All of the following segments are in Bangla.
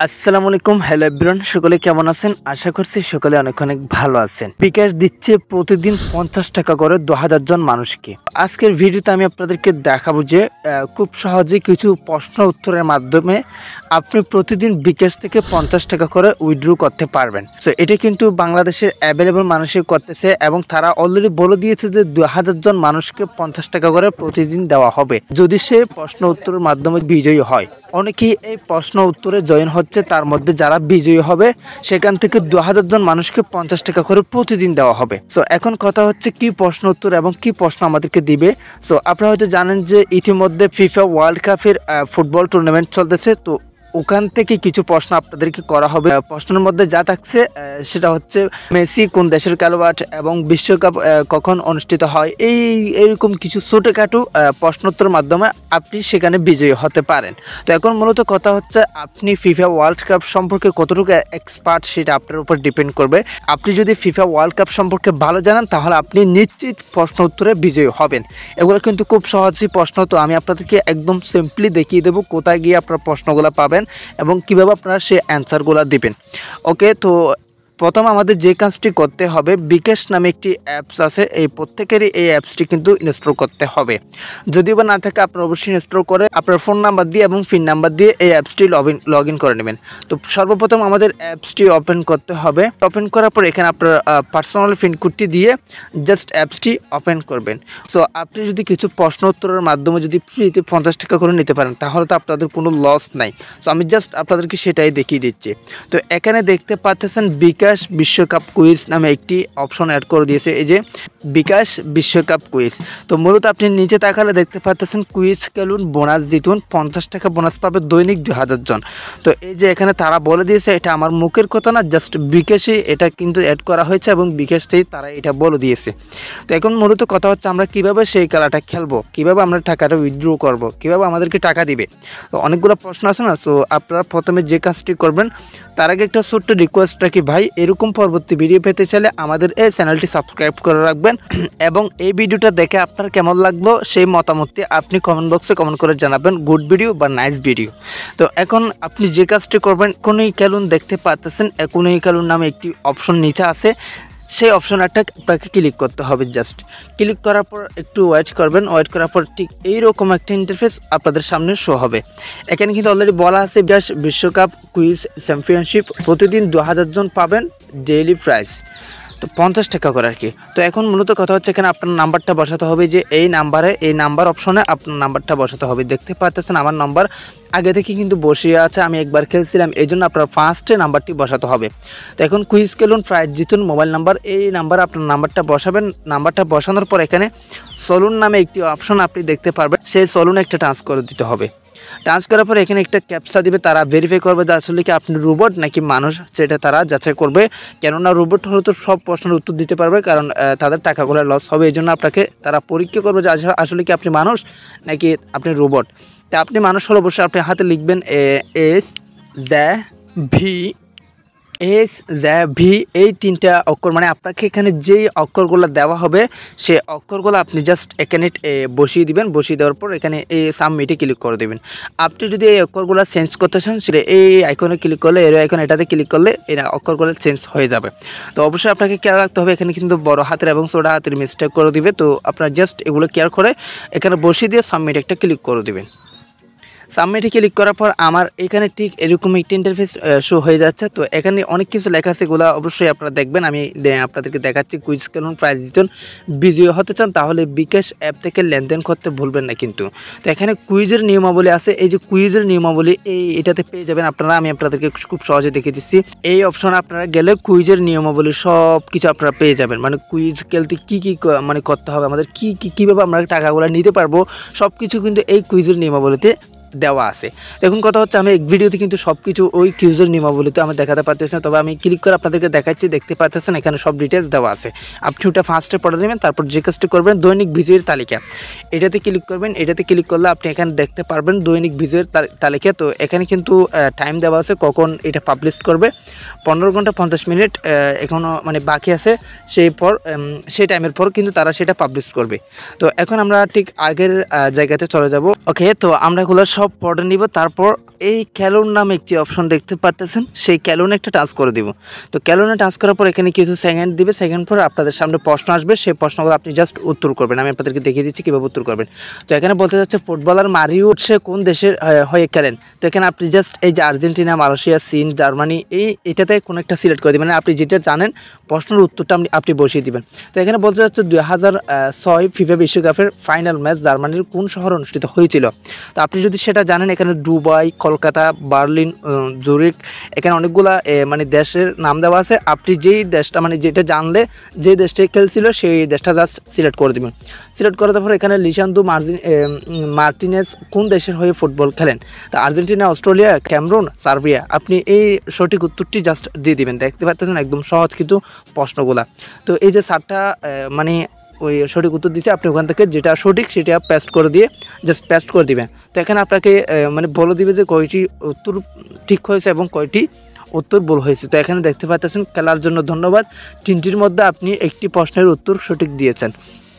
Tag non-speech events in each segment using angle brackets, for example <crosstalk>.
আসসালামু আলাইকুম, হ্যালো এভরিওয়ান, সকলে কেমন আছেন? আশা করছি সকলে অনেক অনেক ভালো আছেন। বিকাশ দিচ্ছে প্রতিদিন পঞ্চাশ টাকা করে দু হাজার জন মানুষকে। আজকের ভিডিওতে আমি আপনাদেরকে দেখাবো যে খুব সহজে কিছু প্রশ্ন উত্তরের মাধ্যমে আপনি প্রতিদিন বিকাশ থেকে পঞ্চাশ টাকা করে উইথড্র করতে পারবেন। তো এটা কিন্তু বাংলাদেশের অ্যাভেলেবল মানুষই করতেছে এবং তারা অলরেডি বলে দিয়েছে যে, দু হাজার জন মানুষকে পঞ্চাশ টাকা করে প্রতিদিন দেওয়া হবে। যদি সে প্রশ্ন উত্তরের মাধ্যমে বিজয়ী হয়, অনেকেই এই প্রশ্ন উত্তরে জয়েন হচ্ছে, তার মধ্যে যারা বিজয়ী হবে, সেখান থেকে দু হাজার জন মানুষকে পঞ্চাশ টাকা করে প্রতিদিন দেওয়া হবে। সো এখন কথা হচ্ছে কি প্রশ্ন উত্তর এবং কি প্রশ্ন আমাদেরকে দিবে। সো আপনারা হয়তো জানেন যে ইতিমধ্যে ফিফা ওয়ার্ল্ড কাপের ফুটবল টুর্নামেন্ট চলতেছে। তো ওখান থেকে কিছু প্রশ্ন আপনাদেরকে করা হবে। প্রশ্নের মধ্যে যা থাকছে সেটা হচ্ছে মেসি কোন দেশের খেলোয়াড় এবং বিশ্বকাপ কখন অনুষ্ঠিত হয়? এই এরকম কিছু ছোটোখাটো প্রশ্নোত্তর মাধ্যমে আপনি সেখানে বিজয়ী হতে পারেন। তো এখন মূলত কথা হচ্ছে, আপনি ফিফা ওয়ার্ল্ড কাপ সম্পর্কে কতটুকু এক্সপার্ট সেটা আপনার উপর ডিপেন্ড করবে। আপনি যদি ফিফা ওয়ার্ল্ড কাপ সম্পর্কে ভালো জানেন, তাহলে আপনি নিশ্চিত প্রশ্ন উত্তরে বিজয়ী হবেন। এগুলো কিন্তু খুব সহজই প্রশ্ন, তো আমি আপনাদেরকে একদম সিম্পলি দেখিয়ে দেবো কোথায় গিয়ে আপনার প্রশ্নগুলো পাবেন। এবং কীভাবে আপনারা সেই অ্যান্সারগুলো দিবেন। ওকে তো প্রথম আমাদের যে কাজটি করতে হবে, বিকাশ নামে একটি অ্যাপস আছে, এই প্রত্যেকেরই এই অ্যাপসটি কিন্তু ইনস্টল করতে হবে। যদিও বা না থাকে, আপনার অবশ্যই ইনস্টল করে আপনার ফোন নাম্বার দিয়ে এবং পিন নাম্বার দিয়ে এই অ্যাপসটি লগ ইন করে নেবেন। তো সর্বপ্রথম আমাদের অ্যাপসটি ওপেন করতে হবে। ওপেন করার পর এখানে আপনার পার্সোনাল কোডটি দিয়ে জাস্ট অ্যাপসটি ওপেন করবেন। সো আপনি যদি কিছু প্রশ্ন উত্তরের মাধ্যমে যদি ফ্রিতে পঞ্চাশ টাকা করে নিতে পারেন, তাহলে তো আপনাদের কোনো লস নাই। সো আমি জাস্ট আপনাদেরকে সেটাই দেখিয়ে দিচ্ছি। তো এখানে দেখতে পাচ্ছেন বিকাশ বিশ্বকাপ কুইজ নামে একটি অপশন অ্যাড করে দিয়েছে, এই যে বিকাশ বিশ্বকাপ কুইজ। তো মূলত আপনি নিচে তাকালে দেখতে পাচ্ছেন কুইজ খেলুন, বোনাস জিতুন, পঞ্চাশ টাকা বোনাস পাবে দৈনিক দু হাজার জন। তো এই যে এখানে তারা বলে দিয়েছে, এটা আমার মুখের কথা না জাস্ট বিকাশে এটা কিন্তু অ্যাড করা হয়েছে এবং বিকাশতেই তারা এটা বলে দিয়েছে। তো এখন মূলত কথা হচ্ছে আমরা কীভাবে সেই খেলাটা খেলব, কীভাবে আমরা টাকাটা উইথড্র করব, কীভাবে আমাদেরকে টাকা দিবে। তো অনেকগুলো প্রশ্ন আছে না তো আপনারা প্রথমে যে কাজটি করবেন, তার আগে একটা ছোট্ট রিকোয়েস্ট রাখি ভাই এরকম পরবর্তী ভিডিও পেতে চাইলে আমাদের এই চ্যানেলটি সাবস্ক্রাইব করে রাখবেন। <clears throat> এবং এই ভিডিওটা দেখে আপনার কেমন লাগল, সেই মতামতটি আপনি কমেন্ট বক্সে কমেন্ট করে জানাবেন। গুড ভিডিও বা নাইস ভিডিও তো এখন আপনি যে কাজটি করবেন কোনই ক্যালুন দেখতে পাচ্ছেন কোনই ক্যালুন নামে একটি অপশন নিচে আছে। সেই অপশন একটা আপনাকে ক্লিক করতে হবে জাস্ট ক্লিক করার পর একটু ওয়েট করবেন। ওয়েট করার পর ঠিক এইরকম একটা ইন্টারফেস আপনাদের সামনে শো হবে। এখানে কিন্তু অলরেডি বলা আছে জাস্ট বিশ্বকাপ কুইজ চ্যাম্পিয়নশিপ প্রতিদিন দু হাজার জন পাবেন ডেইলি প্রাইস তো পঞ্চাশ টাকা করে আর কি। তো এখন মূলত কথা হচ্ছে এখানে আপনার নাম্বারটা বসাতে হবে যে এই নাম্বারে, এই নাম্বার অপশনে আপনার নাম্বারটা বসাতে হবে। দেখতে পাচ্ছেন আমার নাম্বার। আগে থেকে কিন্তু বসিয়ে আছে, আমি একবার খেলছিলাম এই জন্য আপনার ফার্স্টে নাম্বারটি বসাতে হবে। তো এখন কুইজ খেলুন প্রাইজ জিতুন মোবাইল নাম্বার। এই নাম্বারে আপনার নাম্বারটা বসাবেন। নাম্বারটা বসানোর পর এখানে সলুন নামে একটি অপশন আপনি দেখতে পারবেন। সেই সলুনে একটা টান্স করে দিতে হবে। টান্স করার পরে এখানে একটা ক্যাপসা দিবে, তারা ভেরিফাই করবে যে আসলে কি আপনি রোবট নাকি মানুষ, সেটা তারা যাচাই করবে। কেননা রোবট হলে তো সব প্রশ্নের উত্তর দিতে পারবে, কারণ তাদের টাকাগুলো লস হবে এই জন্য আপনাকে তারা পরীক্ষা করবে যে আসলে- আসলে কি আপনি মানুষ নাকি আপনি রোবট তা আপনি মানুষ হলে অবশ্যই আপনি হাতে লিখবেন, A, S, J, V S, J, V, এই তিনটা অক্ষর মানে আপনাকে এখানে যেই অক্ষরগুলো দেওয়া হবে, সে অক্ষরগুলো আপনি জাস্ট এখানে বসিয়ে দিবেন। বসিয়ে দেওয়ার পর এখানে এই সাবমিটে ক্লিক করে দেবেন। আপনি যদি এই অক্ষরগুলো চেঞ্জ করতে চান, সেটা এই আইকনে ক্লিক করলে এর আইকন এটাতে ক্লিক করলে এই অক্ষরগুলো চেঞ্জ হয়ে যাবে। তো অবশ্যই আপনাকে কেয়ার রাখতে হবে, এখানে কিন্তু বড় হাতের এবং ছোটো হাতের মিস্টেক করে দিবে। তো আপনার জাস্ট এগুলো কেয়ার করে এখানে বসিয়ে দিয়ে সাবমিট একটা ক্লিক করে দিবেন। সাবমিটে ক্লিক করার পর আমার এখানে ঠিক এরকম একটি ইন্টারফেস শো হয়ে যাচ্ছে। তো এখানে অনেক কিছু লেখা আছে, এগুলো অবশ্যই আপনারা দেখবেন। আমি আপনাদেরকে দেখাচ্ছি কুইজ কেমন প্রাইজ দিতেন। বিজয়ী হতে চান তাহলে বিকাশ অ্যাপ থেকে লেনদেন করতে ভুলবেন না কিন্তু। তো এখানে কুইজের নিয়মাবলী আছে। এই যে কুইজের নিয়মাবলী, এই এটাতে পেয়ে যাবেন আপনারা। আমি আপনাদেরকে খুব সহজে দেখে দিচ্ছি। এই অপশন আপনারা গেলে কুইজের নিয়মাবলী সব কিছু আপনারা পেয়ে যাবেন। মানে কুইজ খেলতে কি কি মানে করতে হবে, আমাদের কি কি, কীভাবে আমরা টাকাগুলো নিতে পারব সব কিছু কিন্তু এই কুইজের নিয়মাবলীতে দেওয়া আছে। এখন কথা হচ্ছে আমি এক ভিডিওতে কিন্তু সব কিছু ওই কিউজের নিয়মাবলীতে আমি দেখাতে পারতেছি না, তবে আমি ক্লিক করে আপনাদেরকে দেখাচ্ছি, দেখতে পাচ্ছেন এখানে সব ডিটেলস দেওয়া আছে। আপনি ওটা ফার্স্টে পড়ে দেবেন তারপর যে কাজটি করবেন, দৈনিক ভিজুয়ের তালিকা। এটাতে ক্লিক করবেন, এটাতে ক্লিক করলে আপনি এখানে দেখতে পারবেন দৈনিক ভিজুয়ের তালিকা। তো এখানে কিন্তু টাইম দেওয়া আছে, কখন এটা পাবলিশ করবে। পনেরো ঘণ্টা পঞ্চাশ মিনিট এখনও মানে বাকি আছে, সেই পর সেই টাইমের পর কিন্তু তারা সেটা পাবলিশ করবে। তো এখন আমরা ঠিক আগের জায়গাতে চলে যাব। ওকে তো আমরা এগুলো সব পড়ে নিব, তারপর এই ক্যালোন নামে একটি অপশন দেখতে পাচ্তেছেন সেই ক্যালোনে একটা টাচ করে দিব। তো ক্যালোনে টাচ করার পর এখানে কিছু সেকেন্ড দিবে সেকেন্ড পর আপনাদের সামনে প্রশ্ন আসবে, সেই প্রশ্নগুলো আপনি জাস্ট উত্তর করবেন। আমি আপনাদেরকে দেখিয়ে দিচ্ছি কীভাবে উত্তর করবেন। তো এখানে বলতে যাচ্ছে ফুটবলার মারিও সে কোন দেশের হয়ে খেলেন? তো এখানে আপনি জাস্ট এই যে আর্জেন্টিনা, মালয়েশিয়া, চীন, জার্মানি, এই এটাতে কোনো একটা সিলেক্ট করে দেবেন। মানে আপনি যেটা জানেন, প্রশ্নের উত্তরটা আপনি আপনি বসিয়ে দিবেন। তো এখানে বলতে যাচ্ছে দুই হাজার ছয় ফিফা বিশ্বকাপের ফাইনাল ম্যাচ জার্মানির কোন শহর অনুষ্ঠিত হয়েছিল? তো আপনি যদি সেটা জানেন, এখানে দুবাই, কলকাতা, বার্লিন জুরিক এখানে অনেকগুলা মানে দেশের নাম দেওয়া আছে। আপনি যেই দেশটা মানে যেটা জানলে যে দেশটা খেলছিল, সেই দেশটা জাস্ট সিলেক্ট করে দেবেন। সিলেক্ট করার পর এখানে লিশান্দু মার্জিন মার্টিনেস কোন দেশের হয়ে ফুটবল খেলেন? তা আর্জেন্টিনা, অস্ট্রেলিয়া, ক্যামরুন, সার্বিয়া। আপনি এই সঠিক উত্তরটি জাস্ট দিয়ে দিবেন। দেখতে পাচ্ছেন, একদম সহজ কিন্তু প্রশ্নগুলা। তো এই যে সারটা মানে ওই সঠিক উত্তর দিচ্ছে আপনি ওখান থেকে যেটা সঠিক সেটা প্যাস্ট করে দিয়ে জাস্ট প্যাস্ট করে দিবেন। তো এখানে আপনাকে মানে বলে দিবে যে কয়টি উত্তর ঠিক হয়েছে এবং কয়টি উত্তর ভুল হয়েছে। তো এখানে দেখতে পাচ্ছেন, খেলার জন্য ধন্যবাদ। তিনটির মধ্যে আপনি একটি প্রশ্নের উত্তর সঠিক দিয়েছেন।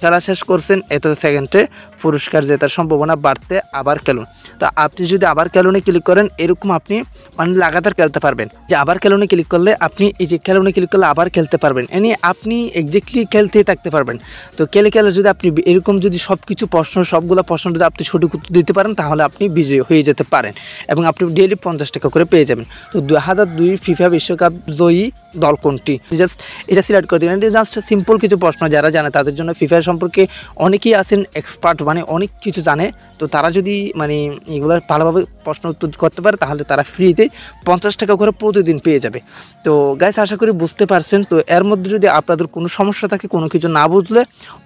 খেলা শেষ করছেন এত সেকেন্ডে পুরস্কার জেতার সম্ভাবনা বাড়তে আবার খেলুন। তো আপনি যদি আবার ক্যালোনে ক্লিক করেন, এরকম আপনি মানে লাগাতার খেলতে পারবেন। যে আবার ক্যালোনে ক্লিক করলে আপনি এই যে ক্যালোনে ক্লিক করলে আবার খেলতে পারবেন। এনে আপনি এক্স্যাক্টলি খেলতেই থাকতে পারবেন। তো খেলে খেলে যদি আপনি এরকম যদি সব কিছু প্রশ্ন, সবগুলো প্রশ্ন যদি আপনি সঠিক উত্তর দিতে পারেন, তাহলে আপনি বিজয়ী হয়ে যেতে পারেন। এবং আপনি ডেলি পঞ্চাশ টাকা করে পেয়ে যাবেন। তো দু হাজার দুই ফিফা বিশ্বকাপ জয়ী দল কোনটি? জাস্ট এটা সিলেক্ট করে দিবেন এটা জাস্ট সিম্পল কিছু প্রশ্ন যারা জানে, তাদের জন্য ফিফা সম্পর্কে অনেকেই আছেন এক্সপার্ট মানে অনেক কিছু জানে। তো তারা যদি মানে এগুলো ভালোভাবে প্রশ্ন উত্তর করতে পারে, তাহলে তারা ফ্রিতে পঞ্চাশ টাকা করে প্রতিদিন পেয়ে যাবে। তো গাইস আশা করি বুঝতে পারছেন। তো এর মধ্যে যদি আপনাদের কোনো সমস্যা থাকে, কোনো কিছু না বুঝলে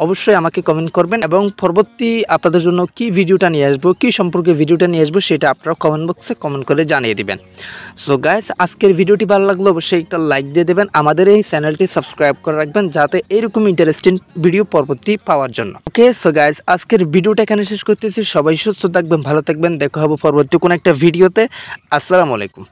অবশ্যই আমাকে কমেন্ট করবেন। এবং পরবর্তী আপনাদের জন্য কি ভিডিওটা নিয়ে আসব, কী সম্পর্কে ভিডিওটা নিয়ে আসব, সেটা আপনারা কমেন্ট বক্সে কমেন্ট করে জানিয়ে দিবেন। সো গাইস আজকের ভিডিওটি ভালো লাগল অবশ্যই একটা লাইক দিয়ে দেবেন আমাদের এই চ্যানেলটি সাবস্ক্রাইব করে রাখবেন যাতে এরকম ইন্টারেস্টিং ভিডিও পরবর্তী পাওয়ার জন্য। ওকে সো গাইজ আজকের ভিডিওটা এখানে শেষ করতেছি। সবাই সুস্থ থাকবেন, ভালো থাকবেন। দেখা হবে পরবর্তী কোনো একটা ভিডিওতে আসসালামু আলাইকুম।